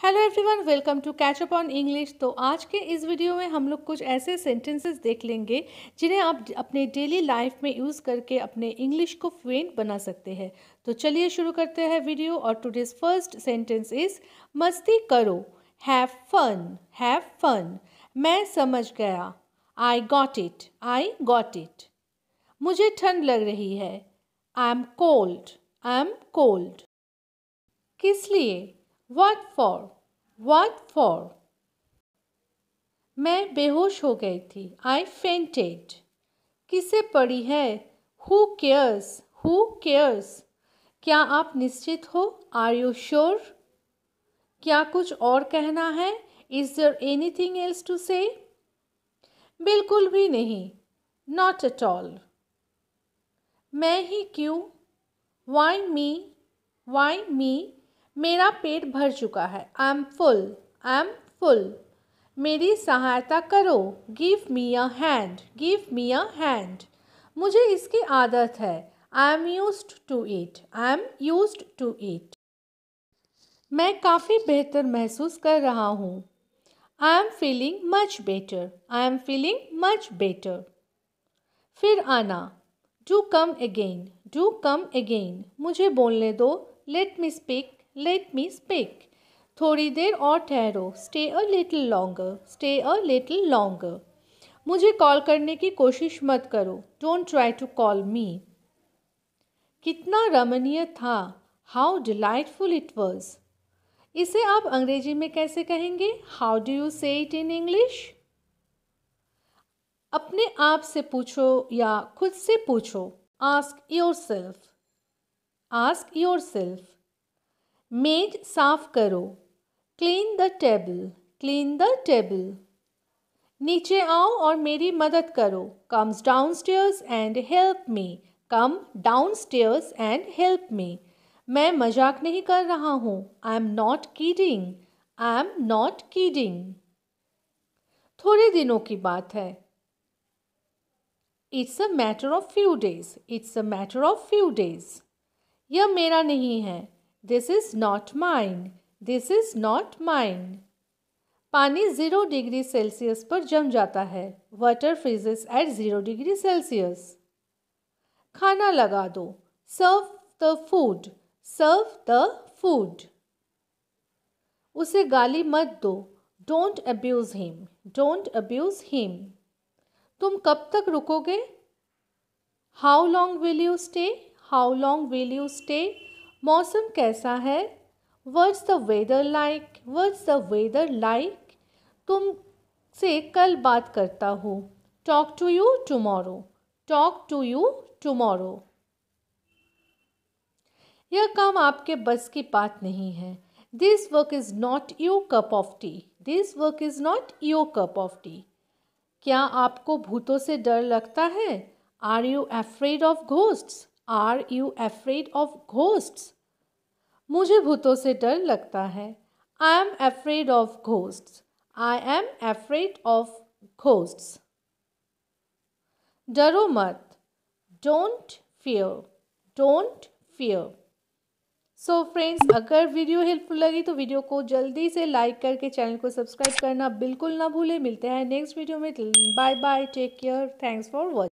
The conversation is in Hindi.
Hello everyone welcome to catch up on English तो आज के इस वीडियो में हम लोग कुछ ऐसे सेंटेंसेस देख लेंगे, जिन्हें आप अपने डेली लाइफ में यूज़ करके अपने इंग्लिश को फ्लुएंट बना सकते हैं। तो चलिए शुरू करते हैं वीडियो और टुडेज फ़र्स्ट सेंटेंस इज़ मस्ती करो हैव फन हैव फन मैं समझ गया। I got it I got it मुझे ठंड लग रही है। I am cold I am cold किस लिए? वट फॉर वट फॉर मैं बेहोश हो गई थी। आई फेंटेड किसे पड़ी है? हु केयर्स हु केयर्स क्या आप निश्चित हो? आर यू श्योर क्या कुछ और कहना है? Is there anything else to say बिल्कुल भी नहीं। नॉट एट ऑल मैं ही क्यों? वाई मी वाई मी मेरा पेट भर चुका है। I am full I am full मेरी सहायता करो। Give me a hand give me a hand मुझे इसकी आदत है। I am use to eat I am use to eat मैं काफ़ी बेहतर महसूस कर रहा हूँ। I am feeling much better I am feeling much better फिर आना। Do come again do come again मुझे बोलने दो। Let me speak let me speak थोड़ी देर और ठहरो. Stay a little longer stay a little longer मुझे कॉल करने की कोशिश मत करो. Don't try to call me कितना रमणीय था. हाउ डिलाइटफुल इट वॉज़ इसे आप अंग्रेज़ी में कैसे कहेंगे? How do you say it in English अपने आप से पूछो या खुद से पूछो. Ask yourself ask yourself मेज साफ़ करो। Clean the table clean the table नीचे आओ और मेरी मदद करो। Comes downstairs and help me come downstairs and help me मैं मज़ाक नहीं कर रहा हूँ। I am not kidding I am not kidding थोड़े दिनों की बात है। It's a matter of few days it's a matter of few days यह मेरा नहीं है। This is not mine this is not mine पानी ज़ीरो डिग्री सेल्सियस पर जम जाता है. Water freezes at zero degree Celsius खाना लगा दो. Serve the food serve the food उसे गाली मत दो. Don't abuse him don't abuse him तुम कब तक रुकोगे? How long will you stay how long will you stay मौसम कैसा है? Words the weather like words the weather like तुम से कल बात करता हूँ। Talk to you tomorrow talk to you tomorrow यह काम आपके बस की बात नहीं है। This work is not your cup of tea this work is not your cup of tea क्या आपको भूतों से डर लगता है? Are you afraid of ghosts are you afraid of ghost मुझे भूतों से डर लगता है। I am afraid of ghost I am afraid of ghost डरो मत। Don't fear don't fear so friends अगर वीडियो हेल्पफुल लगी तो वीडियो को जल्दी से लाइक करके चैनल को सब्सक्राइब करना बिल्कुल ना भूलें। मिलते हैं नेक्स्ट वीडियो में। Bye bye take care thanks for watching